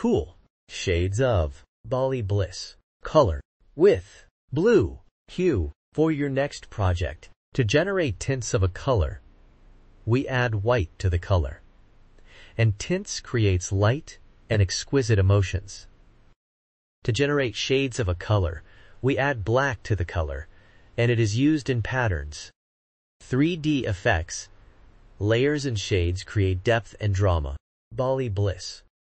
Cool. Shades of Bali Bliss. Color. With blue hue for your next project. To generate tints of a color, we add white to the color. And tints creates light and exquisite emotions. To generate shades of a color, we add black to the color, and it is used in patterns. 3D effects, layers and shades create depth and drama. Bali Bliss